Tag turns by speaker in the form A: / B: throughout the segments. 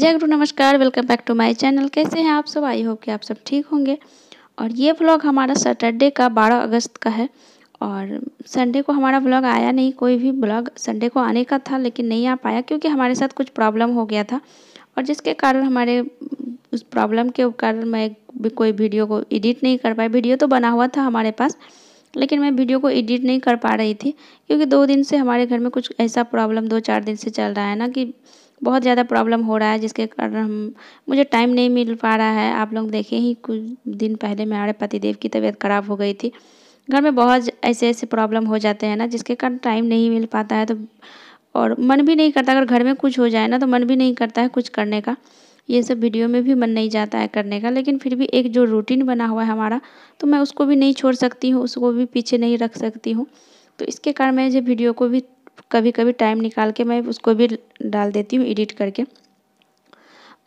A: जय गुरु, नमस्कार welcome back to my channel कैसे हैं आप सब? आई होप कि आप सब ठीक होंगे। और ये व्लॉग हमारा सैटरडे का 12 अगस्त का है। और संडे को हमारा व्लॉग आया नहीं, कोई भी व्लॉग संडे को आने का था, लेकिन नहीं आ पाया, क्योंकि हमारे साथ कुछ प्रॉब्लम हो गया था। और जिसके कारण हमारे, उस प्रॉब्लम के कारण मैं कोई वीडियो को एडिट नहीं कर पाई। वीडियो तो बना हुआ था हमारे पास, लेकिन मैं वीडियो को एडिट नहीं कर पा रही थी, क्योंकि दो दिन से हमारे घर में कुछ ऐसा प्रॉब्लम दो चार दिन से चल रहा है ना, कि बहुत ज़्यादा प्रॉब्लम हो रहा है, जिसके कारण हम, मुझे टाइम नहीं मिल पा रहा है। आप लोग देखे ही कुछ दिन पहले मेरे पतिदेव की तबीयत ख़राब हो गई थी। घर में बहुत ऐसे ऐसे प्रॉब्लम हो जाते हैं ना, जिसके कारण टाइम नहीं मिल पाता है। तो और मन भी नहीं करता, अगर घर में कुछ हो जाए ना तो मन भी नहीं करता है कुछ करने का। ये सब वीडियो में भी मन नहीं जाता है करने का, लेकिन फिर भी एक जो रूटीन बना हुआ है हमारा तो मैं उसको भी नहीं छोड़ सकती हूँ, उसको भी पीछे नहीं रख सकती हूँ। तो इसके कारण मैं जो वीडियो को भी कभी कभी टाइम निकाल के मैं उसको भी डाल देती हूँ एडिट करके।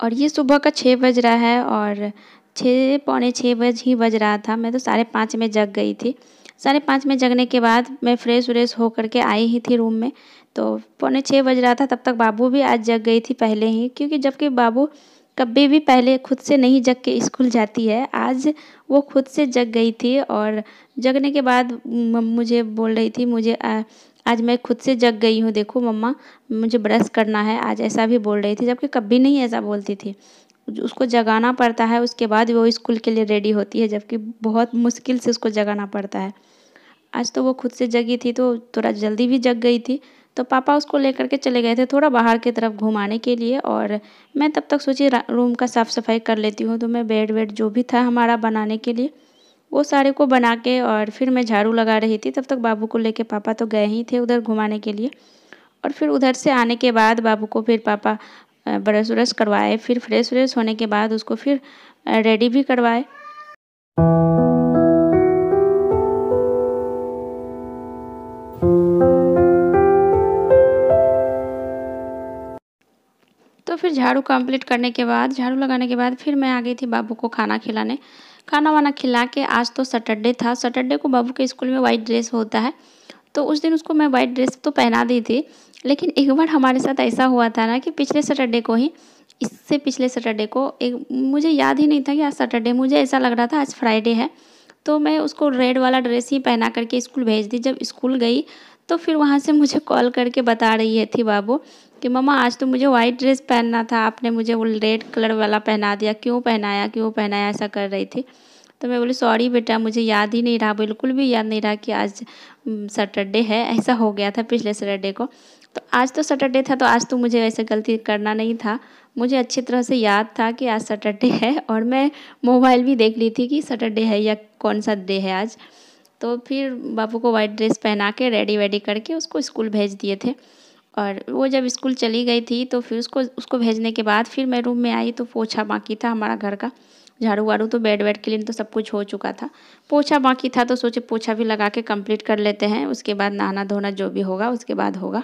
A: और ये सुबह का छः बज रहा है और छः पौने छः बज ही बज रहा था। मैं तो साढ़े पाँच में जग गई थी। साढ़े पाँच में जगने के बाद मैं फ्रेश व्रेश हो करके आई ही थी रूम में। तो पौने छः बज रहा था, तब तक बाबू भी आज जग गई थी पहले ही, क्योंकि जबकि बाबू कभी भी पहले खुद से नहीं जग के स्कूल जाती है, आज वो खुद से जग गई थी। और जगने के बाद मुझे बोल रही थी, मुझे आज मैं खुद से जग गई हूँ, देखो मम्मा, मुझे ब्रश करना है। आज ऐसा भी बोल रही थी, जबकि कभी नहीं ऐसा बोलती थी। उसको जगाना पड़ता है, उसके बाद वो स्कूल के लिए रेडी होती है, जबकि बहुत मुश्किल से उसको जगाना पड़ता है। आज तो वो खुद से जगी थी तो थोड़ा जल्दी भी जग गई थी। तो पापा उसको लेकर के चले गए थे थोड़ा बाहर की तरफ़ घुमाने के लिए, और मैं तब तक सोची रूम का साफ़ सफ़ाई कर लेती हूँ। तो मैं बेड वेड जो भी था हमारा बनाने के लिए वो सारे को बना के और फिर मैं झाड़ू लगा रही थी, तब तक बाबू को लेके पापा तो गए ही थे उधर घुमाने के लिए। और फिर उधर से आने के बाद बाबू को फिर पापा ब्रश व्रश करवाए, फिर फ्रेश व्रेश होने के बाद उसको फिर रेडी भी करवाए। तो फिर झाड़ू कंप्लीट करने के बाद, झाड़ू लगाने के बाद फिर मैं आ गई थी बाबू को खाना खिलाने। खाना वाना खिला के आज तो सैटरडे था। सैटरडे को बाबू के स्कूल में वाइट ड्रेस होता है। तो उस दिन उसको मैं वाइट ड्रेस तो पहना दी थी, लेकिन एक बार हमारे साथ ऐसा हुआ था ना कि पिछले सैटरडे को ही, इससे पिछले सैटरडे को एक, मुझे याद ही नहीं था कि आज सैटरडे, मुझे ऐसा लग रहा था आज फ्राइडे है। तो मैं उसको रेड वाला ड्रेस ही पहना करके स्कूल भेज दी। जब स्कूल गई तो फिर वहाँ से मुझे कॉल करके बता रही है थी बाबू कि मम्मा, आज तो मुझे वाइट ड्रेस पहनना था। आपने मुझे वो रेड कलर वाला पहना दिया। क्यों पहनाया? क्यों पहनाया? ऐसा कर रही थी। तो मैं बोली सॉरी बेटा, मुझे याद ही नहीं रहा। बिल्कुल भी याद नहीं रहा कि आज सैटरडे है। ऐसा हो गया था पिछले सैटरडे को। तो आज तो सैटरडे था तो आज तो मुझे ऐसे गलती करना नहीं था। मुझे अच्छी तरह से याद था कि आज सैटरडे है और मैं मोबाइल भी देख ली थी कि सैटरडे है या कौन सा डे है आज। तो फिर बाबू को वाइट ड्रेस पहना के रेडी वेडी करके उसको स्कूल भेज दिए थे। और वो जब स्कूल चली गई थी तो फिर उसको उसको भेजने के बाद फिर मैं रूम में आई तो पोछा बाकी था हमारा घर का। झाड़ू वाड़ू तो बेड वेड क्लीन तो सब कुछ हो चुका था। पोछा बाकी था तो सोचे पोछा भी लगा के कंप्लीट कर लेते हैं, उसके बाद नहाना धोना जो भी होगा, उसके बाद होगा।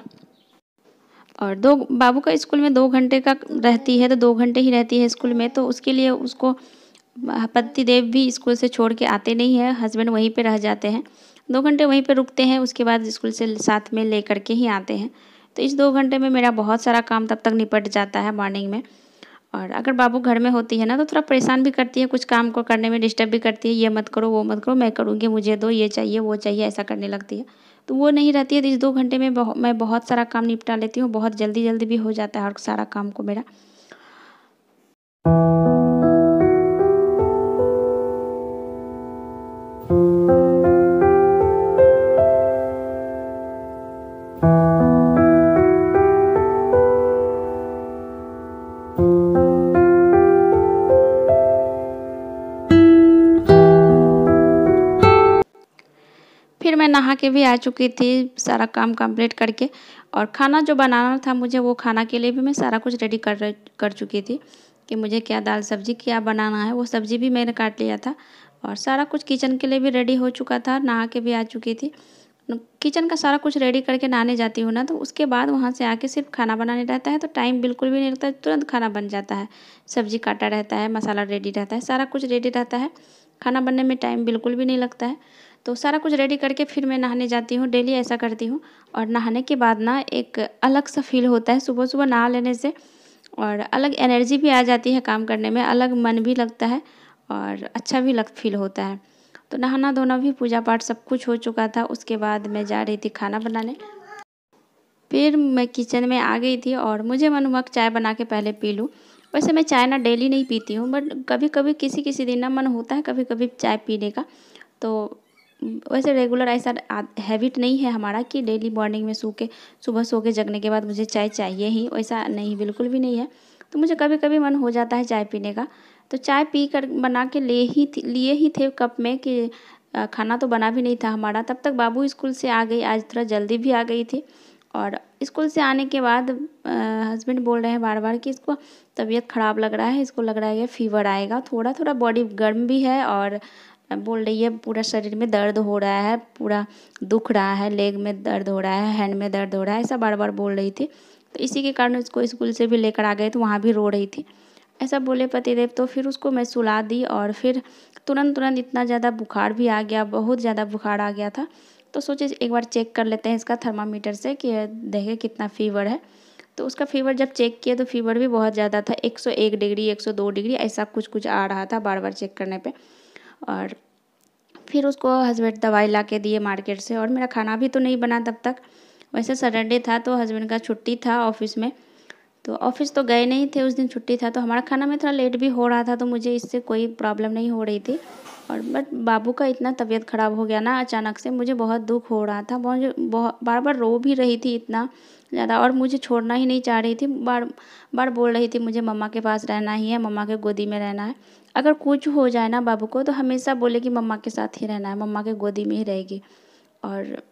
A: और दो, बाबू का स्कूल में दो घंटे का रहती है तो दो घंटे ही रहती है स्कूल में तो उसके लिए उसको पति देव भी स्कूल से छोड़ के आते नहीं है हस्बैंड वहीं पे रह जाते हैं। दो घंटे वहीं पे रुकते हैं, उसके बाद स्कूल से साथ में ले करके ही आते हैं। तो इस दो घंटे में मेरा बहुत सारा काम तब तक निपट जाता है मॉर्निंग में। और अगर बाबू घर में होती है ना तो थोड़ा परेशान भी करती है, कुछ काम को करने में डिस्टर्ब भी करती है, ये मत करो, वो मत करो, मैं करूँगी, मुझे दो, ये चाहिए, वो चाहिए, ऐसा करने लगती है। तो वो नहीं रहती है तो इस दो घंटे में मैं बहुत सारा काम निपटा लेती हूँ, बहुत जल्दी जल्दी भी हो जाता है और सारा काम को मेरा। के भी आ चुकी थी, सारा काम कंप्लीट करके। और खाना जो बनाना था मुझे, वो खाना के लिए भी मैं सारा कुछ रेडी कर कर चुकी थी कि मुझे क्या दाल सब्ज़ी, क्या बनाना है, वो सब्ज़ी भी मैंने काट लिया था। और सारा कुछ किचन के लिए भी रेडी हो चुका था, नहा के भी आ चुकी थी। किचन का सारा कुछ रेडी करके नहाने जाती हूँ ना तो उसके बाद वहाँ से आके सिर्फ़ खाना बनाने रहता है तो टाइम बिल्कुल भी नहीं लगता, तुरंत खाना बन जाता है। सब्ज़ी काटा रहता है, मसाला रेडी रहता है, सारा कुछ रेडी रहता है। खाना बनने में टाइम बिल्कुल भी नहीं लगता है। तो सारा कुछ रेडी करके फिर मैं नहाने जाती हूँ डेली ऐसा करती हूँ। और नहाने के बाद ना एक अलग सा फील होता है सुबह सुबह नहा लेने से। और अलग एनर्जी भी आ जाती है काम करने में, अलग मन भी लगता है और अच्छा भी लग फील होता है। तो नहाना धोना भी पूजा पाठ सब कुछ हो चुका था, उसके बाद मैं जा रही थी खाना बनाने। फिर मैं किचन में आ गई थी और मुझे मन हुआ चाय बना के पहले पी लूँ। वैसे मैं चाय ना डेली नहीं पीती हूँ बट कभी कभी किसी किसी दिन ना मन होता है कभी कभी चाय पीने का। तो वैसे रेगुलर ऐसा हैबिट नहीं है हमारा कि डेली मॉर्निंग में सो के, सुबह सो के जगने के बाद मुझे चाय चाहिए ही, वैसा नहीं, बिल्कुल भी नहीं है। तो मुझे कभी कभी मन हो जाता है चाय पीने का। तो चाय पी कर बना के ले ही लिए ही थे कप में कि खाना तो बना भी नहीं था हमारा। तब तक बाबू स्कूल से आ गई, आज थोड़ा जल्दी भी आ गई थी। और स्कूल से आने के बाद हस्बैंड बोल रहे हैं बार बार कि इसको तबीयत ख़राब लग रहा है, इसको लग रहा है फीवर आएगा। थोड़ा थोड़ा बॉडी गर्म भी है और बोल रही है, पूरा शरीर में दर्द हो रहा है, पूरा दुख रहा है, लेग में दर्द हो रहा है, हैंड में दर्द हो रहा है, ऐसा बार बार बोल रही थी। तो इसी के कारण उसको स्कूल से भी लेकर आ गए तो वहाँ भी रो रही थी। ऐसा बोले, पतिदेव तो फिर उसको मैं सुला दी और फिर तुरंत तुरंत इतना ज़्यादा बुखार भी आ गया, बहुत ज़्यादा बुखार आ गया था। तो सोचे एक बार चेक कर लेते हैं इसका थर्मामीटर से कि देखें कितना फीवर है। तो उसका फीवर जब चेक किया तो फीवर भी बहुत ज़्यादा था 101 डिग्री 102 डिग्री, ऐसा कुछ कुछ आ रहा था बार बार चेक करने पे। और फिर उसको हस्बैंड दवाई ला के दिए मार्केट से और मेरा खाना भी तो नहीं बना तब तक। वैसे सैटरडे था तो हस्बैंड का छुट्टी था ऑफ़िस में। तो ऑफ़िस तो गए नहीं थे, उस दिन छुट्टी था तो हमारा खाना में थोड़ा लेट भी हो रहा था तो मुझे इससे कोई प्रॉब्लम नहीं हो रही थी। और बट बाबू का इतना तबीयत ख़राब हो गया ना अचानक से, मुझे बहुत दुख हो रहा था, बहुत बार बार रो भी रही थी इतना ज़्यादा और मुझे छोड़ना ही नहीं चाह रही थी, बार बार बोल रही थी मुझे मम्मा के पास रहना ही है, मम्मा के गोदी में रहना है। अगर कुछ हो जाए ना बाबू को तो हमेशा बोले कि मम्मा के साथ ही रहना है, मम्मा के गोदी में ही रहेगी। और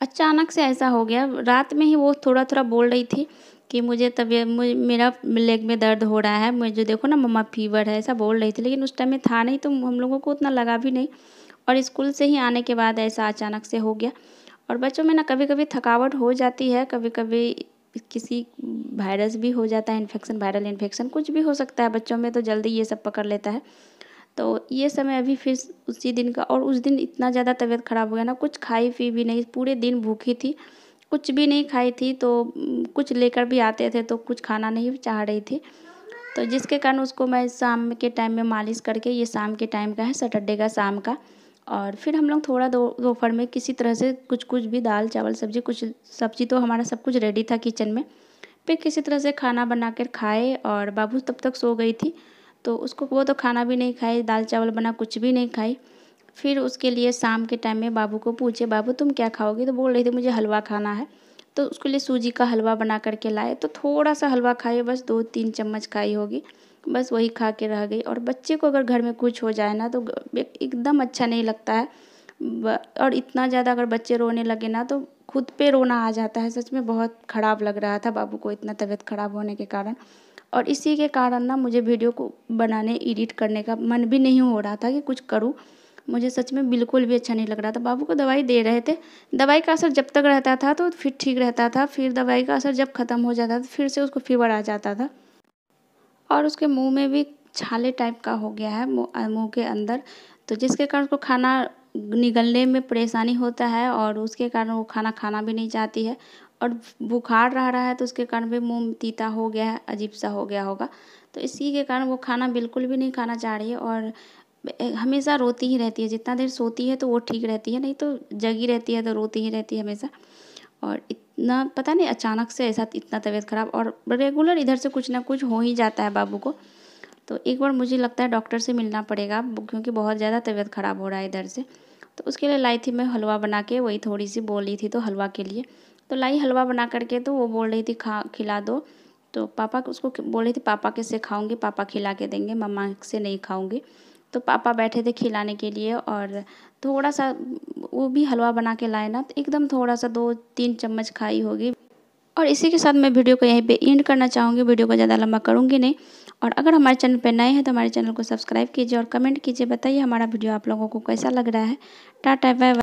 A: अचानक से ऐसा हो गया। रात में ही वो थोड़ा थोड़ा बोल रही थी कि मुझे तबीयत मेरा लेग में दर्द हो रहा है, मुझे देखो ना मम्मा फीवर है, ऐसा बोल रही थी। लेकिन उस टाइम में था नहीं तो हम लोगों को उतना लगा भी नहीं। और स्कूल से ही आने के बाद ऐसा अचानक से हो गया। और बच्चों में ना कभी कभी थकावट हो जाती है कभी कभी किसी वायरस भी हो जाता है इन्फेक्शन वायरल इन्फेक्शन कुछ भी हो सकता है, बच्चों में तो जल्दी ये सब पकड़ लेता है। तो ये समय अभी फिर उसी दिन का, और उस दिन इतना ज़्यादा तबीयत ख़राब हो गया ना, कुछ खाई पी भी नहीं, पूरे दिन भूखी थी, कुछ भी नहीं खाई थी तो कुछ लेकर भी आते थे तो कुछ खाना नहीं चाह रही थी। तो जिसके कारण उसको मैं शाम के टाइम में मालिश करके, ये शाम के टाइम का है सैटरडे का शाम का और फिर हम लोग थोड़ा दो दोपहर में किसी तरह से कुछ कुछ भी दाल, चावल, सब्ज़ी, कुछ सब्ज़ी तो हमारा सब कुछ रेडी था किचन में। फिर किसी तरह से खाना बना कर खाए और बाबू तब तक सो गई थी तो उसको, वो तो खाना भी नहीं खाई दाल, चावल बना कुछ भी नहीं खाई फिर उसके लिए शाम के टाइम में बाबू को पूछे, बाबू, तुम क्या खाओगे? तो बोल रही थी, मुझे हलवा खाना है। तो उसके लिए सूजी का हलवा बना करके लाए। तो थोड़ा सा हलवा खाई बस दो, तीन चम्मच खाई होगी। बस वही खा के रह गई। और बच्चे को अगर घर में कुछ हो जाए ना तो एकदम अच्छा नहीं लगता है। और इतना ज़्यादा अगर बच्चे रोने लगे ना तो खुद पे रोना आ जाता है। सच में बहुत ख़राब लग रहा था बाबू को इतना तबीयत ख़राब होने के कारण। और इसी के कारण ना, मुझे वीडियो को बनाने, एडिट करने का मन भी नहीं हो रहा था कि कुछ करूँ। मुझे सच में बिल्कुल भी अच्छा नहीं लग रहा था। बाबू को दवाई दे रहे थे। दवाई का असर जब तक रहता था तो फिर ठीक रहता था। फिर दवाई का असर जब ख़त्म हो जाता था फिर से उसको फीवर आ जाता था। और उसके मुँह में भी छाले टाइप का हो गया है मुँह के अंदर। तो जिसके कारण उसको खाना निगलने में परेशानी होता है और उसके कारण वो खाना खाना भी नहीं चाहती है और बुखार रह रहा है तो उसके कारण भी मुँह तीता हो गया है, अजीब सा हो गया होगा। तो इसी के कारण वो खाना बिल्कुल भी नहीं खाना चाह रही है और हमेशा रोती ही रहती है। जितना देर सोती है तो वो ठीक रहती है, नहीं तो जगी रहती है तो रोती ही रहती है हमेशा। और इतना, पता नहीं, अचानक से ऐसा इतना तबीयत ख़राब और रेगुलर इधर से कुछ ना कुछ हो ही जाता है बाबू को। तो एक बार मुझे लगता है डॉक्टर से मिलना पड़ेगा क्योंकि बहुत ज़्यादा तबीयत ख़राब हो रहा है इधर से। तो उसके लिए लाई थी मैं हलवा बना के, वही थोड़ी सी बोली थी तो हलवा के लिए। तो लाई हलवा बना करके तो वो बोल रही थी, खा, खिला दो। तो पापा उसको बोल रही थी, पापा के से खाऊँगी, पापा खिला के देंगे, मम्मा से नहीं खाऊँगी। तो पापा बैठे थे खिलाने के लिए और थोड़ा सा वो भी हलवा बना के लाए ना तो एकदम थोड़ा सा दो, तीन चम्मच खाई होगी। और इसी के साथ मैं वीडियो को यहीं पे एंड करना चाहूँगी। वीडियो को ज़्यादा लंबा करूँगी नहीं। और अगर हमारे चैनल पर नए हैं तो हमारे चैनल को सब्सक्राइब कीजिए और कमेंट कीजिए। बताइए हमारा वीडियो आप लोगों को कैसा लग रहा है। Tata bye